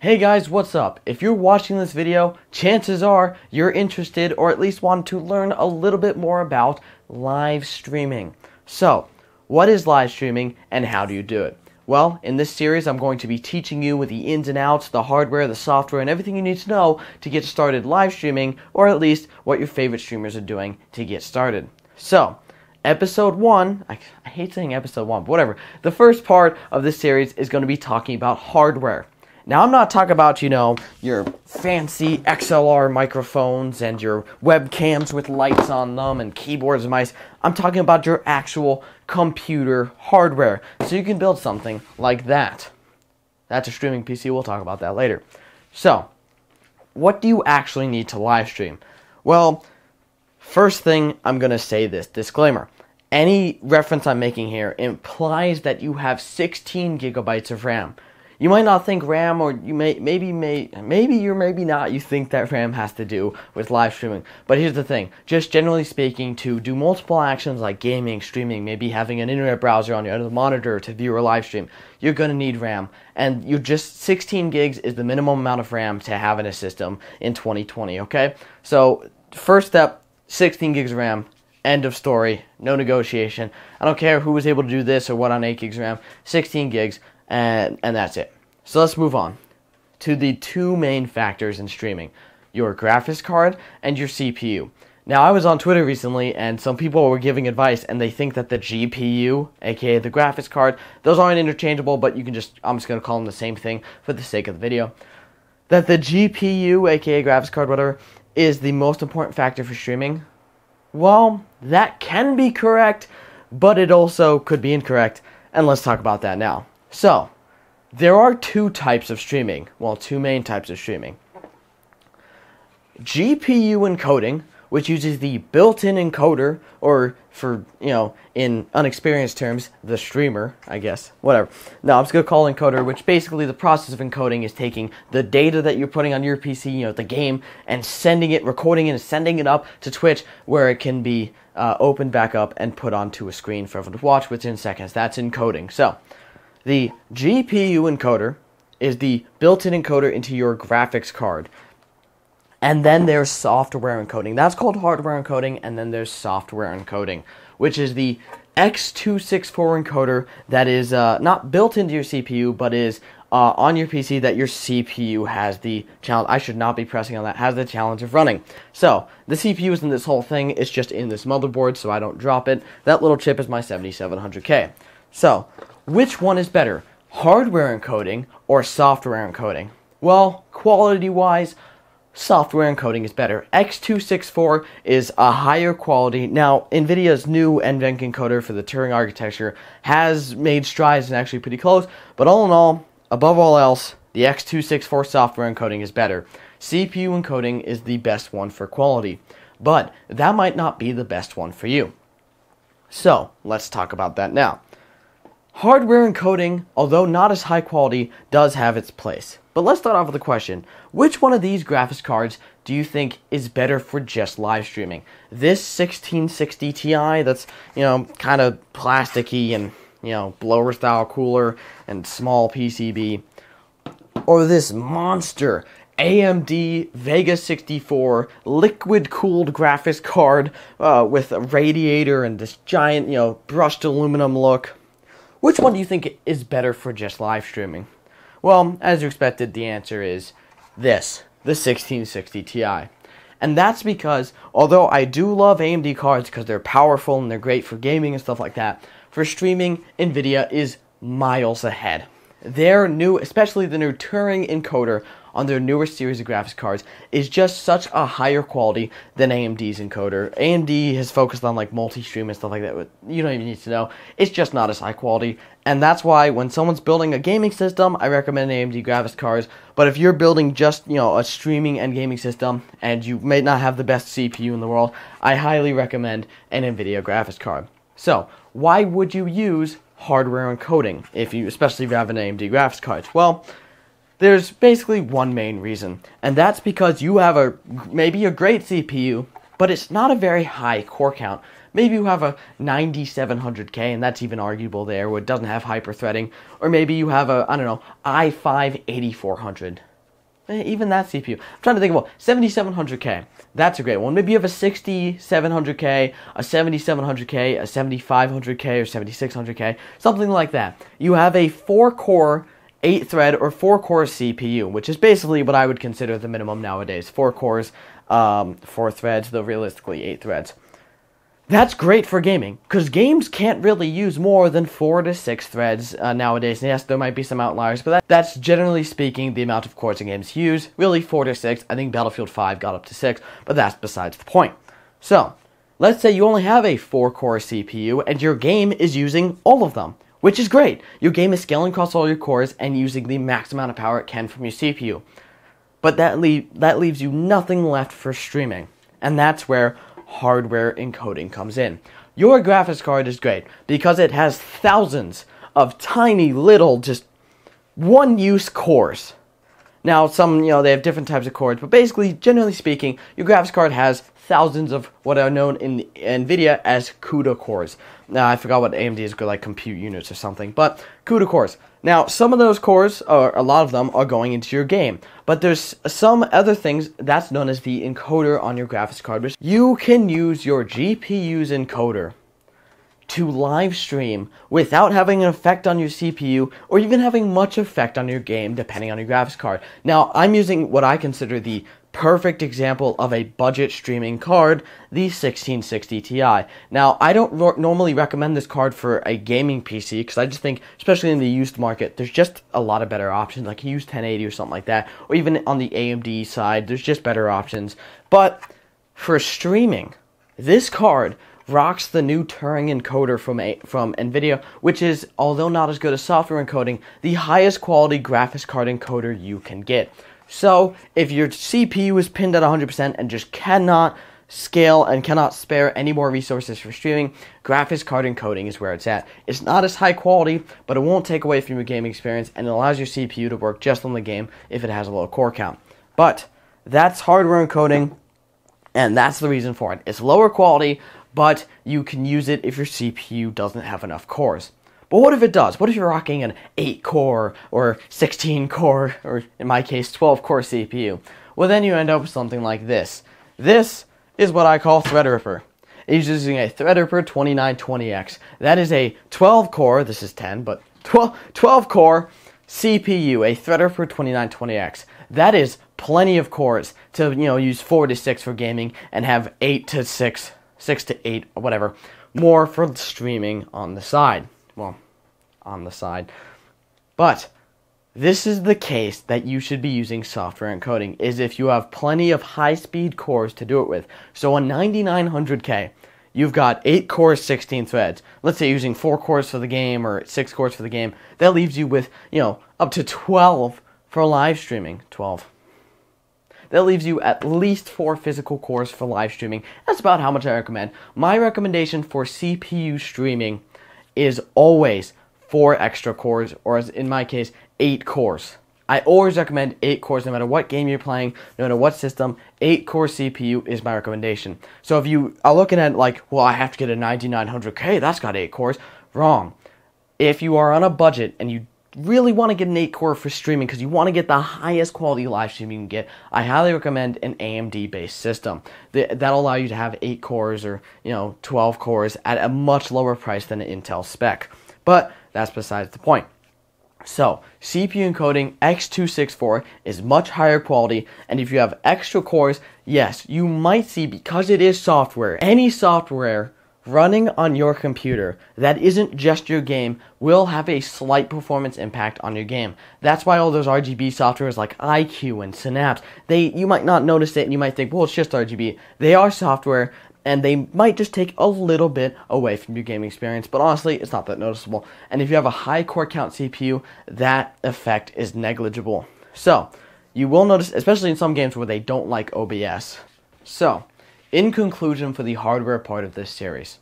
Hey guys, what's up? If you're watching this video, chances are you're interested or at least want to learn a little bit more about live streaming. So, what is live streaming and how do you do it? Well, in this series, I'm going to be teaching you with the ins and outs, the hardware, the software, and everything you need to know to get started live streaming, or at least what your favorite streamers are doing to get started. So, episode one, I, I hate saying episode one, but whatever. The first part of this series is going to be talking about hardware. Now, I'm not talking about, you know, your fancy XLR microphones and your webcams with lights on them and keyboards and mice. I'm talking about your actual computer hardware. So you can build something like that. That's a streaming PC. We'll talk about that later. So, what do you actually need to live stream? Well, first thing I'm going to say this disclaimer. Any reference I'm making here implies that you have 16 gigabytes of RAM. You might not think RAM, or you may maybe may maybe you're maybe not. You think that RAM has to do with live streaming, but here's the thing: just generally speaking, to do multiple actions like gaming, streaming, maybe having an internet browser on your other monitor to view a live stream, you're gonna need RAM, and you just 16 gigs is the minimum amount of RAM to have in a system in 2020. Okay, so first step: 16 gigs of RAM. End of story. No negotiation. I don't care who was able to do this or what on 8 gigs RAM. 16 gigs and and that's it. So let's move on to the two main factors in streaming: your graphics card and your CPU. Now, I was on Twitter recently, and some people were giving advice, and they think that the GPU, aka the graphics card, those aren't interchangeable, but you can just, I'm just going to call them the same thing for the sake of the video. That the GPU, aka graphics card, whatever, is the most important factor for streaming. Well, that can be correct, but it also could be incorrect, and let's talk about that now. So, there are two types of streaming. Well, two main types of streaming. GPU encoding, which uses the built-in encoder, or for you know, in unexperienced terms, the streamer, I guess. Whatever. No, I'm just gonna call encoder, which basically the process of encoding is taking the data that you're putting on your PC, you know, the game, and sending it, recording it, and sending it up to Twitch, where it can be uh, opened back up and put onto a screen for everyone to watch within seconds. That's encoding. So. The GPU encoder is the built-in encoder into your graphics card. And then there's software encoding. That's called hardware encoding, and then there's software encoding, which is the X264 encoder that is uh, not built into your CPU, but is uh, on your PC that your CPU has the challenge. I should not be pressing on that. Has the challenge of running. So the CPU is in this whole thing. It's just in this motherboard, so I don't drop it. That little chip is my 7700K. So which one is better, hardware encoding or software encoding? Well, quality wise, software encoding is better. X264 is a higher quality. Now, NVIDIA's new NVENC encoder for the Turing architecture has made strides and actually pretty close, but all in all, above all else, the X264 software encoding is better. CPU encoding is the best one for quality, but that might not be the best one for you. So, let's talk about that now. Hardware encoding, although not as high quality, does have its place. But let's start off with a question. Which one of these graphics cards do you think is better for just live streaming? This 1660 Ti that's, you know, kind of plasticky and, you know, blower style cooler and small PCB? Or this monster AMD Vega 64 liquid cooled graphics card uh, with a radiator and this giant, you know, brushed aluminum look? Which one do you think is better for just live streaming? Well, as you expected, the answer is this the 1660 Ti. And that's because, although I do love AMD cards because they're powerful and they're great for gaming and stuff like that, for streaming, NVIDIA is miles ahead. Their new, especially the new Turing encoder, on their newer series of graphics cards is just such a higher quality than AMD's encoder. AMD has focused on like multi-stream and stuff like that, but you don't even need to know. It's just not as high quality, and that's why when someone's building a gaming system, I recommend AMD graphics cards. But if you're building just you know a streaming and gaming system, and you may not have the best CPU in the world, I highly recommend an NVIDIA graphics card. So why would you use hardware encoding if you, especially if you have an AMD graphics card? Well there's basically one main reason, and that's because you have a maybe a great CPU, but it's not a very high core count. Maybe you have a 9700K, and that's even arguable there, where it doesn't have hyper threading. Or maybe you have a, I don't know, i5 8400. Eh, even that CPU. I'm trying to think about 7700K. That's a great one. Maybe you have a 6700K, a 7700K, a 7500K, or 7600K, something like that. You have a 4 core 8 thread or 4 core CPU, which is basically what I would consider the minimum nowadays. 4 cores, um, 4 threads, though realistically 8 threads. That's great for gaming, because games can't really use more than 4 to 6 threads uh, nowadays. yes, there might be some outliers, but that, that's generally speaking the amount of cores in games use. Really 4 to 6. I think Battlefield 5 got up to 6, but that's besides the point. So, let's say you only have a 4 core CPU and your game is using all of them, which is great. Your game is scaling across all your cores and using the max amount of power it can from your CPU. But that, le- that leaves you nothing left for streaming. And that's where hardware encoding comes in. Your graphics card is great because it has thousands of tiny little just one use cores. Now, some, you know, they have different types of cores, but basically, generally speaking, your graphics card has thousands of what are known in NVIDIA as CUDA cores. Now, I forgot what AMD is, like compute units or something, but CUDA cores. Now, some of those cores, or a lot of them, are going into your game. But there's some other things that's known as the encoder on your graphics card, which you can use your GPU's encoder to live stream without having an effect on your CPU or even having much effect on your game depending on your graphics card. Now, I'm using what I consider the perfect example of a budget streaming card, the 1660 Ti. Now, I don't ro- normally recommend this card for a gaming PC because I just think, especially in the used market, there's just a lot of better options, like use 1080 or something like that, or even on the AMD side, there's just better options. But for streaming, this card rocks the new Turing encoder from a, from NVIDIA, which is, although not as good as software encoding, the highest quality graphics card encoder you can get. So, if your CPU is pinned at 100% and just cannot scale and cannot spare any more resources for streaming, graphics card encoding is where it's at. It's not as high quality, but it won't take away from your gaming experience and it allows your CPU to work just on the game if it has a low core count. But that's hardware encoding, and that's the reason for it. It's lower quality, but you can use it if your CPU doesn't have enough cores. But what if it does? What if you're rocking an 8 core or 16 core, or in my case, 12 core CPU? Well, then you end up with something like this. This is what I call Threadripper. It's using a Threadripper 2920X. That is a 12 core, this is 10, but 12, 12 core CPU, a Threadripper 2920X. That is plenty of cores to, you know, use 4 to 6 for gaming and have 8 to 6, 6 to 8, or whatever, more for streaming on the side well, on the side. But this is the case that you should be using software encoding is if you have plenty of high speed cores to do it with. So on 9900K, you've got 8 cores, 16 threads. Let's say using 4 cores for the game or 6 cores for the game. That leaves you with, you know, up to 12 for live streaming. 12. That leaves you at least 4 physical cores for live streaming. That's about how much I recommend. My recommendation for CPU streaming is always four extra cores, or as in my case, eight cores. I always recommend 8 cores no matter what game you're playing, no matter what system. 8 core CPU is my recommendation. So if you are looking at like, well, I have to get a 9900K, that's got 8 cores. Wrong. If you are on a budget and you really want to get an 8 core for streaming because you want to get the highest quality live stream you can get, I highly recommend an AMD based system. That'll allow you to have 8 cores or, you know, 12 cores at a much lower price than an Intel spec. But that's besides the point. So, CPU encoding X264 is much higher quality, and if you have extra cores, yes, you might see because it is software. Any software running on your computer that isn't just your game will have a slight performance impact on your game. That's why all those RGB softwares like iCUE and Synapse, they you might not notice it and you might think, well, it's just RGB. They are software and they might just take a little bit away from your gaming experience, but honestly, it's not that noticeable. And if you have a high core count CPU, that effect is negligible. So, you will notice, especially in some games where they don't like OBS. So, in conclusion, for the hardware part of this series,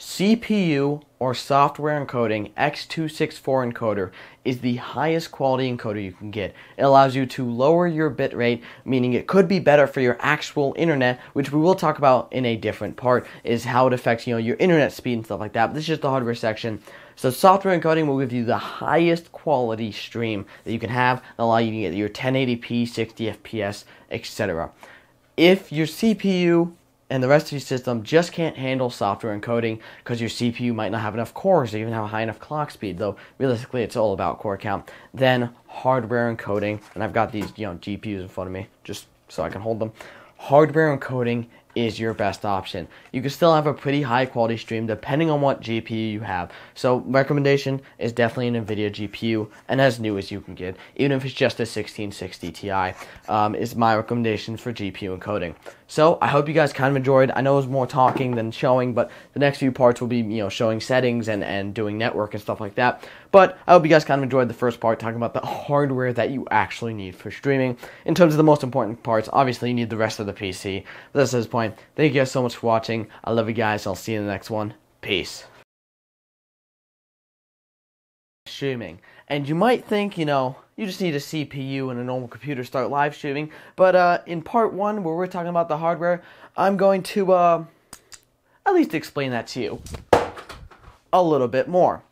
CPU or software encoding X264 encoder is the highest quality encoder you can get. It allows you to lower your bit rate, meaning it could be better for your actual internet, which we will talk about in a different part, is how it affects you know your internet speed and stuff like that. But this is just the hardware section. So software encoding will give you the highest quality stream that you can have, allow you to get your 1080p, 60 FPS, etc. If your CPU and the rest of your system just can't handle software encoding because your CPU might not have enough cores or even have a high enough clock speed, though realistically it's all about core count, then hardware encoding, and I've got these you know GPUs in front of me just so I can hold them. Hardware encoding is your best option. You can still have a pretty high quality stream depending on what GPU you have. So recommendation is definitely an NVIDIA GPU and as new as you can get, even if it's just a 1660 Ti, um, is my recommendation for GPU encoding. So I hope you guys kind of enjoyed. I know it was more talking than showing, but the next few parts will be you know showing settings and, and doing network and stuff like that. But I hope you guys kind of enjoyed the first part talking about the hardware that you actually need for streaming. In terms of the most important parts, obviously you need the rest of the PC. But that's this point. Thank you guys so much for watching. I love you guys. I'll see you in the next one. Peace. Streaming. And you might think, you know, you just need a CPU and a normal computer to start live streaming. But uh, in part one, where we're talking about the hardware, I'm going to uh, at least explain that to you a little bit more.